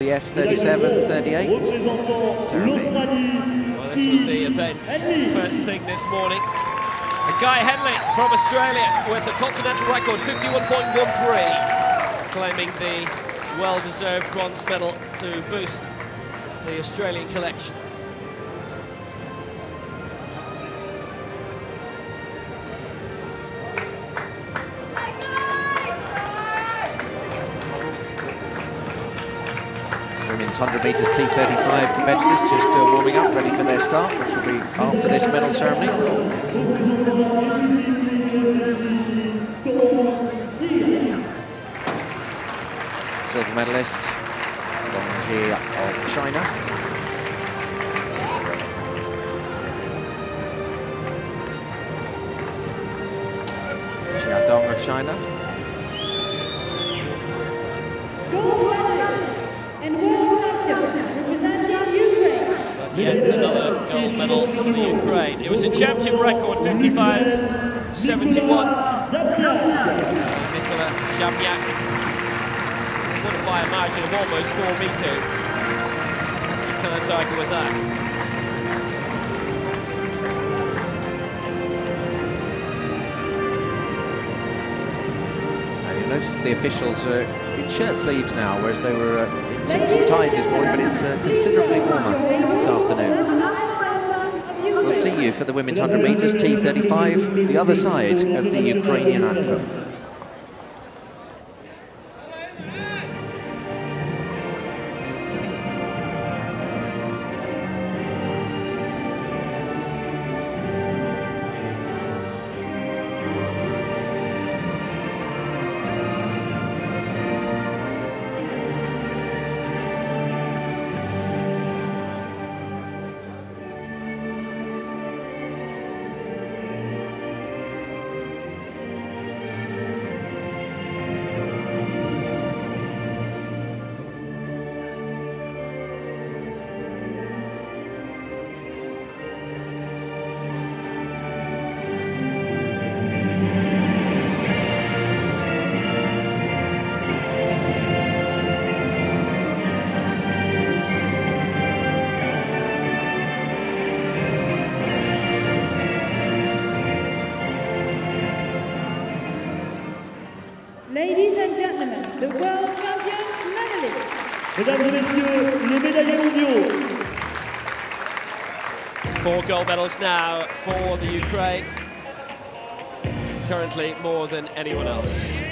The F37-38 ceremony. Well, this was the event first thing this morning. And Guy Henly from Australia with a continental record 51.13, claiming the well-deserved bronze medal to boost the Australian collection. Women's 100 metres T35 competitors just uh, warming up, ready for their start, which will be after this medal ceremony. Silver medalist, Dong Ji of China. Xia Dong of China. Yet another gold medal for the Ukraine. It was a championship record 55-71. Nikola Zhabnyak won by a margin of almost four metres. Cannot argue with that. And you notice the officials are in shirt sleeves now, whereas they were uh, in suits and ties this morning, but it's uh, considerably warmer this afternoon. We'll see you for the women's 100 metres T35, the other side of the Ukrainian anthem. The world champion medalists. Mesdames et messieurs, les médaillés mondiaux. Four gold medals now for the Ukraine. Currently more than anyone else.